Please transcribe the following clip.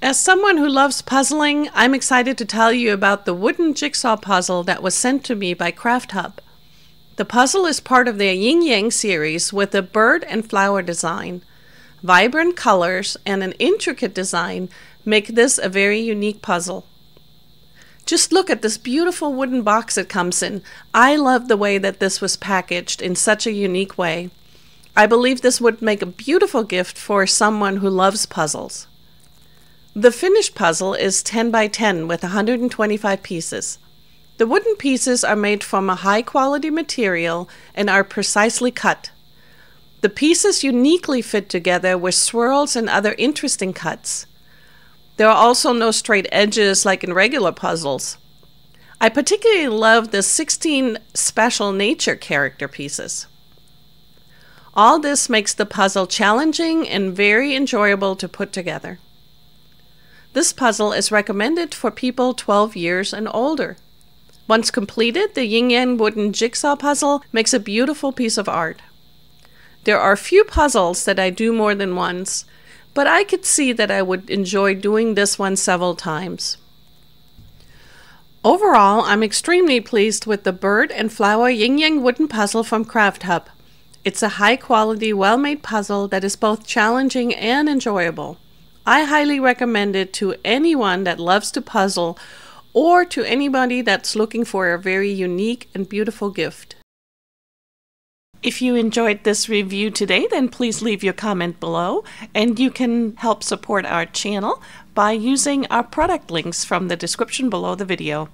As someone who loves puzzling, I'm excited to tell you about the wooden jigsaw puzzle that was sent to me by Crafthub. The puzzle is part of their Yin Yang series with a bird and flower design. Vibrant colors and an intricate design make this a very unique puzzle. Just look at this beautiful wooden box it comes in. I love the way that this was packaged in such a unique way. I believe this would make a beautiful gift for someone who loves puzzles. The finished puzzle is 10 by 10 with 125 pieces. The wooden pieces are made from a high quality material and are precisely cut. The pieces uniquely fit together with swirls and other interesting cuts. There are also no straight edges like in regular puzzles. I particularly love the 16 special nature character pieces. All this makes the puzzle challenging and very enjoyable to put together. This puzzle is recommended for people 12 years and older. Once completed, the Yin Yang wooden jigsaw puzzle makes a beautiful piece of art. There are few puzzles that I do more than once, but I could see that I would enjoy doing this one several times. Overall, I'm extremely pleased with the bird and flower yin yang wooden puzzle from Crafthub. It's a high quality, well made puzzle that is both challenging and enjoyable. I highly recommend it to anyone that loves to puzzle or to anybody that's looking for a very unique and beautiful gift. If you enjoyed this review today, then please leave your comment below, and you can help support our channel by using our product links from the description below the video.